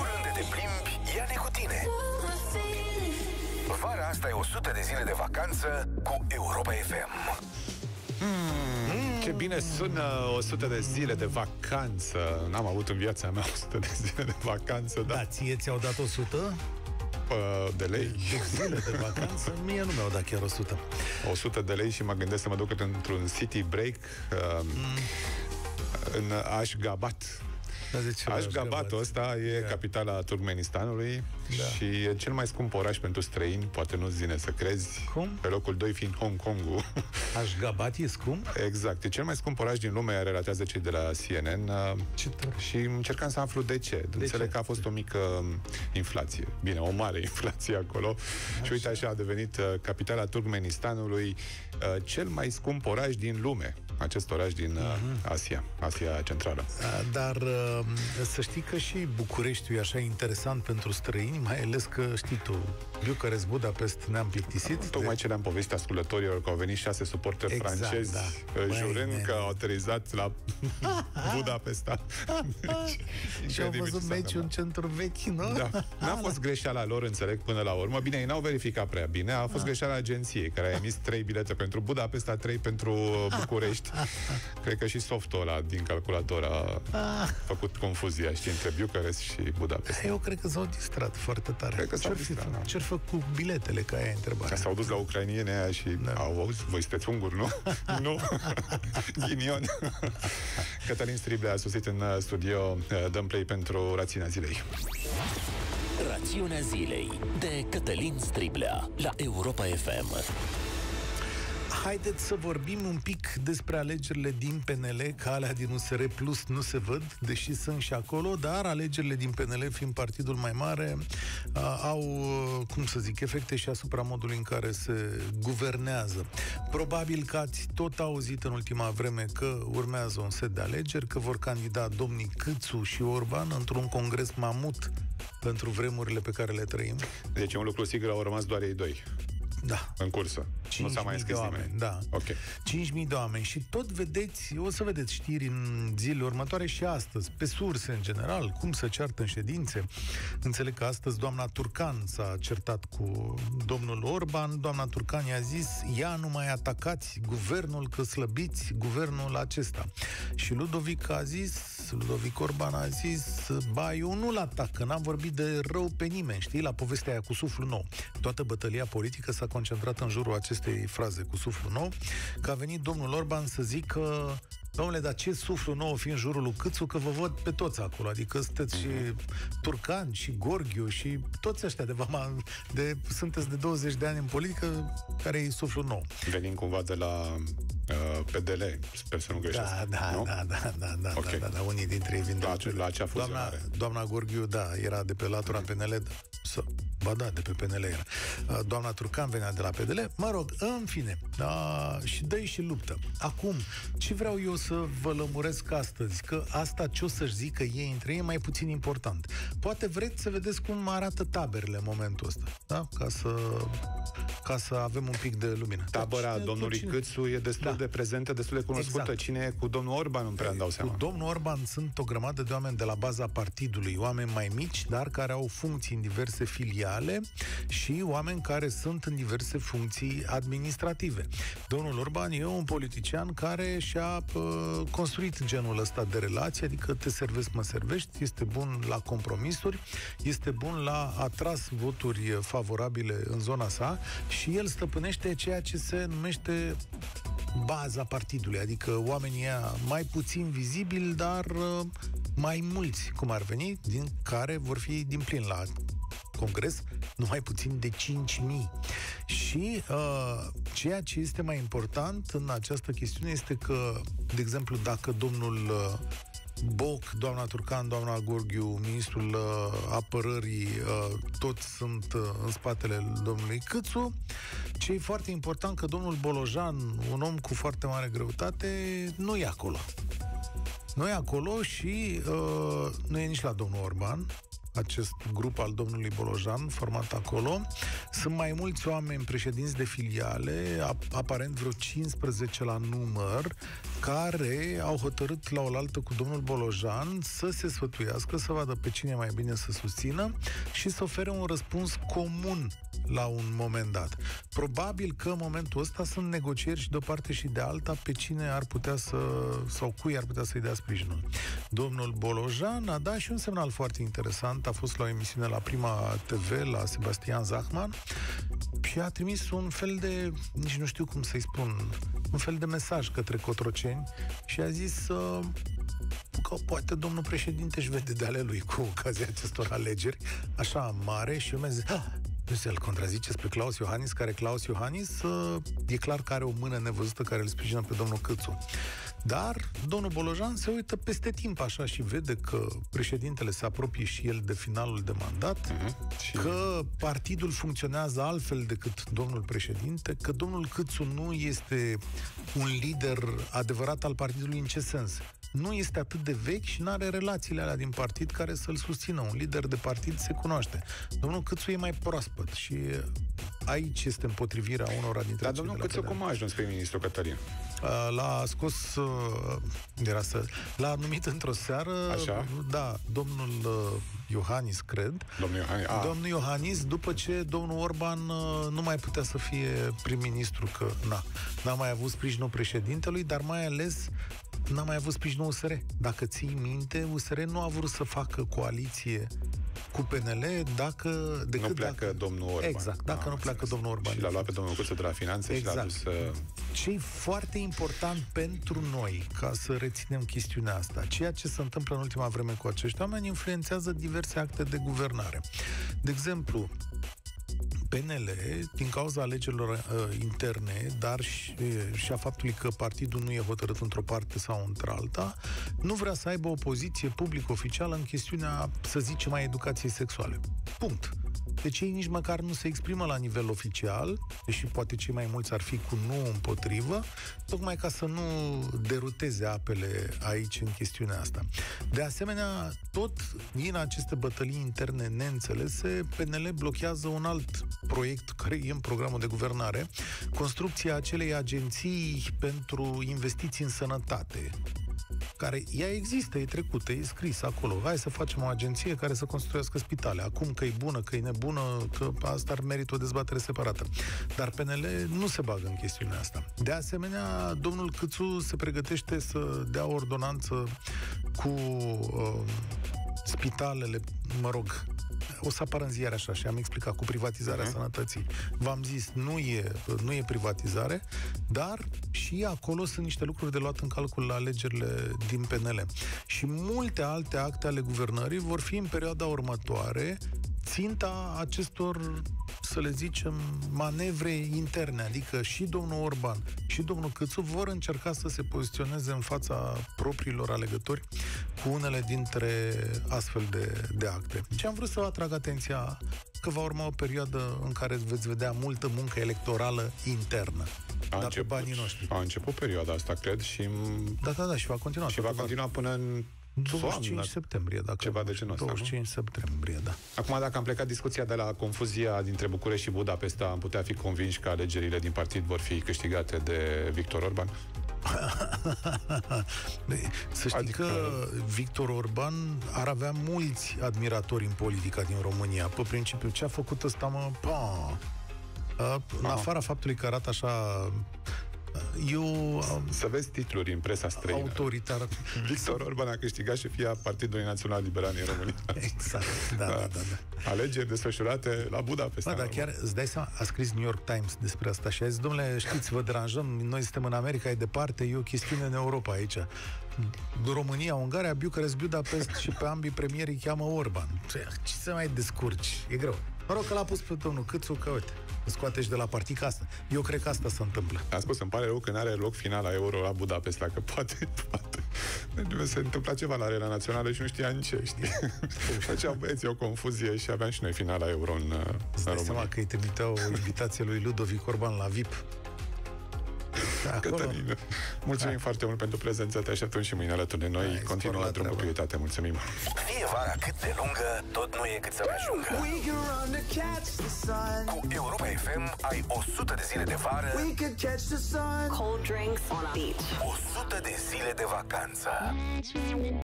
Oriunde te plimbi, ia-ne cu tine. Vara asta e 100 de zile de vacanță cu Europa FM. Ce bine sună 100 de zile de vacanță. N-am avut în viața mea 100 de zile de vacanță, dar Da, ție ți-au dat 100 pă, de lei. de zile de vacanță? Mie nu mi-au dat chiar 100. 100 de lei și mă gândesc să mă duc într-un city break um, în Ashgabat. Da, de ce Ashgabatul ăsta e Da. capitala Turkmenistanului Da. și e cel mai scump oraș pentru străini, poate nu-ți vine să crezi. Cum? Pe locul 2 fiind Hong Kongul. Ashgabat e scump? exact, e cel mai scump oraș din lume, relatează cei de la CNN. uh, Ce tare. Și încercam să aflu de ce. De Înțeleg ce? că a fost o mică um, inflație. Bine, o mare inflație acolo. Așa. Și uite așa a devenit uh, capitala Turkmenistanului, uh, cel mai scump oraș din lume. Acest oraș din uh, Mhm. Asia, Asia Centrală. A, Dar uh, să știi că și Bucureștiul e așa interesant pentru străini, mai ales că, știi tu, Bucarest, Budapest ne-am plictisit. Tocmai ce le-am povestit ascultătorilor că au venit șase suporteri Exact, francezi da. uh, Băi, jurând nene. că au aterizat la Budapesta. și au Incredibil ce văzut s-a meciul în întâmplat. centru vechi, nu? Da. N-a fost greșeala lor, înțeleg, până la urmă. Bine, ei n-au verificat prea bine. A fost greșeala agenției, care a emis trei bilete pentru Budapesta, trei pentru uh, București. Cred că și softul ăla din calculator a făcut confuzia, știi, între București și Budapesta. Eu cred că s-au distrat foarte tare. Cred că s-au Ce-ar fi distrat, făcut? da. Ce-ar făcut cu biletele, ca aia e întrebarea. Ca s-au dus la ucrainiene aia și da. au auzi, voi sunteți unguri, nu? nu. Ghinion. Cătălin Strible a sosit în uh, studio. Uh, Dăm play pentru rațiunea zilei. Rațiunea zilei de Cătălin Striblea la Europa FM. Haideți să vorbim un pic despre alegerile din PNL, că alea din USR Plus nu se văd, deși sunt și acolo, dar alegerile din PNL, fiind partidul mai mare, a, au, uh, cum să zic, efecte și asupra modului în care se guvernează. Probabil că ați tot auzit în ultima vreme că urmează un set de alegeri, că vor candida domnii Câțu și Orban într-un congres mamut pentru vremurile pe care le trăim. Deci e un lucru sigur, au rămas doar ei doi Da, în cursă. Nu s-a mai 5.000 de scris oameni, nimeni. da. Ok. 5.000 de oameni și tot vedeți, o să vedeți știri în zilele următoare și astăzi, pe surse în general, cum să ceartă în ședințe. Înțeleg că astăzi doamna Turcan s-a certat cu domnul Orban, doamna Turcan i-a zis, ia nu mai atacați guvernul, că slăbiți guvernul acesta. Și Ludovic a zis, Ludovic Orban a zis, ba, eu nu-l atac, că n-am vorbit de rău pe nimeni, știi, la povestea aia cu suflu nou. Toată bătălia politică s-a concentrat în jurul acestei fraze cu suflu nou, că a venit domnul Orban să zică Domnule, dar ce suflu nou fi în jurul lui Câțu, că vă văd pe toți acolo, adică sunteți și Turcan, și Gorghiu, și toți ăștia de, vama, de sunteți de 20 de ani în politică, care e suflu nou. Venim cumva de la uh, PDL, sper să nu greșesc. Da, da, nu? da, da, da, da, Ok. da, da, da, unii dintre ei vin de La la ce- PNL. la acea doamna, fuzionare. doamna Gorghiu, da, era de pe latura PNL, da. Să, ba da, de pe PNL era. Uh, Doamna Turcan venea de la PDL. Mă rog, în fine, da, și dă și luptă. Acum, ce vreau eu să vă lămuresc astăzi? Că asta ce o să-și zică ei între ei e mai puțin important. Poate vreți să vedeți cum arată taberele în momentul ăsta, da? Ca să, ca să avem un pic de lumină. Tabăra Cine- domnului cine- Câțu e destul Da. de prezentă, destul de cunoscută. Exact. Cine e cu domnul Orban, nu prea îmi dau seama. Cu domnul Orban sunt o grămadă de oameni de la baza partidului, oameni mai mici, dar care au funcții în diverse filiale și oameni care sunt în diverse funcții administrative. Domnul Orban e un politician care și-a uh, construit genul ăsta de relație, adică te servesc, mă servești, este bun la compromisuri, este bun la atras voturi favorabile în zona sa și el stăpânește ceea ce se numește baza partidului, adică oamenii ăia mai puțin vizibili, dar uh, mai mulți, cum ar veni, din care vor fi din plin la congres, numai puțin de 5.000. Și uh, ceea ce este mai important în această chestiune este că, de exemplu, dacă domnul uh, Boc, doamna Turcan, doamna Gorghiu, ministrul uh, apărării, uh, toți sunt uh, în spatele domnului Câțu. Ce e foarte important că domnul Bolojan, un om cu foarte mare greutate, nu e acolo. Nu e acolo și uh, nu e nici la domnul Orban. Acest grup al domnului Bolojan, format acolo. Sunt mai mulți oameni președinți de filiale, aparent vreo 15 la număr, care au hotărât la oaltă cu domnul Bolojan să se sfătuiască, să vadă pe cine mai bine să susțină și să ofere un răspuns comun la un moment dat. Probabil că în momentul ăsta sunt negocieri și de o parte și de alta pe cine ar putea să, sau cui ar putea să-i dea sprijinul. Domnul Bolojan a dat și un semnal foarte interesant, a fost la o emisiune la Prima TV, la Sebastian Zachman, și a trimis un fel de, nici nu știu cum să-i spun, un fel de mesaj către Cotroceni și a zis uh, că poate domnul președinte își vede de ale lui cu ocazia acestor alegeri, așa mare, și eu mi-a zis, ah, nu se-l contrazice spre Claus Iohannis, care Claus Iohannis uh, e clar că are o mână nevăzută care îl sprijină pe domnul Câțu. Dar domnul Bolojan se uită peste timp așa și vede că președintele se apropie și el de finalul de mandat, uh-huh. și... că partidul funcționează altfel decât domnul președinte, că domnul Câțu nu este un lider adevărat al partidului în ce sens? Nu este atât de vechi și nu are relațiile alea din partid care să-l susțină. Un lider de partid se cunoaște. Domnul Câțu e mai proaspăt și aici este împotrivirea unora dintre Dar domnul Câțu cum a ajuns pe ministru Cătălin? L-a scos, era să, l-a numit într-o seară, Așa? da, domnul Iohannis, cred. Domnul Iohannis, a. Domnul Iohannis, după ce domnul Orban nu mai putea să fie prim-ministru, că na, n-a mai avut sprijinul președintelui, dar mai ales n-a mai avut sprijinul USR. Dacă ții minte, USR nu a vrut să facă coaliție cu PNL dacă... Decât nu pleacă dacă, domnul Orban. Exact, dacă a, nu pleacă înțeles. domnul Orban. Și l-a luat pe domnul Cuță de la Finanțe exact. și l-a exact. dus să... Ce e foarte important pentru noi, ca să reținem chestiunea asta, ceea ce se întâmplă în ultima vreme cu acești oameni influențează diverse acte de guvernare. De exemplu, PNL, din cauza alegerilor uh, interne, dar și, uh, și a faptului că partidul nu e hotărât într-o parte sau într-alta, nu vrea să aibă o poziție public-oficială în chestiunea, să zicem, a educației sexuale. Punct. Deci ei nici măcar nu se exprimă la nivel oficial, deși poate cei mai mulți ar fi cu nu împotrivă, tocmai ca să nu deruteze apele aici în chestiunea asta. De asemenea, tot din aceste bătălii interne neînțelese, PNL blochează un alt proiect care e în programul de guvernare, construcția acelei agenții pentru investiții în sănătate, care ea există, e trecută, e scris acolo. Hai să facem o agenție care să construiască spitale. Acum că e bună, că e nebună, că asta ar merită o dezbatere separată. Dar PNL nu se bagă în chestiunea asta. De asemenea, domnul Câțu se pregătește să dea o ordonanță cu uh, spitalele, mă rog, o să apară în ziare așa și am explicat cu privatizarea uh-huh. sănătății. V-am zis, nu e, nu e privatizare, dar și acolo sunt niște lucruri de luat în calcul la alegerile din PNL. Și multe alte acte ale guvernării vor fi în perioada următoare ținta acestor, să le zicem, manevre interne, adică și domnul Orban și domnul Câțu vor încerca să se poziționeze în fața propriilor alegători cu unele dintre astfel de, de acte. Ce am vrut să vă atrag atenția că va urma o perioadă în care veți vedea multă muncă electorală internă. A început, pe banii noștri. A început perioada asta, cred, și... Da, da, da, și va continua. Și va continua până în 25 Soamnă, septembrie, dacă ceva de genul ăsta, 25 nu? septembrie, da. Acum, dacă am plecat discuția de la confuzia dintre București și Budapesta, am putea fi convinși că alegerile din partid vor fi câștigate de Victor Orban? Să știi adică... că Victor Orban ar avea mulți admiratori în politica din România. Pe principiu, ce a făcut ăsta, mă, pa, în afara faptului că arată așa eu... Să vezi titluri în presa străină. Autoritar. Victor Orban a câștigat șefia Partidului Național Liberal în România. Exact, da, da, da. da, da. Alegeri desfășurate la Budapesta. Da, dar chiar îți dai seama, a scris New York Times despre asta și a zis, domnule, știți, vă deranjăm, noi suntem în America, e departe, e o chestiune în Europa aici. România, Ungaria, Bucharest, Budapest și pe ambii premieri cheamă Orban. Ce să mai descurci? E greu. Mă rog că l-a pus pe domnul Câțu, că uite, scoate și de la partic asta. Eu cred că asta se întâmplă. Am spus, îmi pare rău că nu are loc finala Euro la Budapesta, că poate, poate se întâmpla ceva la Arena Națională și nu știa nici ce, știi? Făceau băieții o confuzie și aveam și noi finala Euro în, în România. seama că îi trimiteau o invitație lui Ludovic Orban la VIP. Acolo. Cătălin, mulțumim foarte mult pentru prezența, te așteptăm și mâine alături de noi. Hai, spor Continuă la drumul cu treabă. pietate, mulțumim. Fie vara cât de lungă, tot nu e cât să ajungă. We can run to catch the sun. Cu Europa FM ai 100 de zile de vară, We could catch the sun. cold drinks on a beach. 100 de zile de vacanță.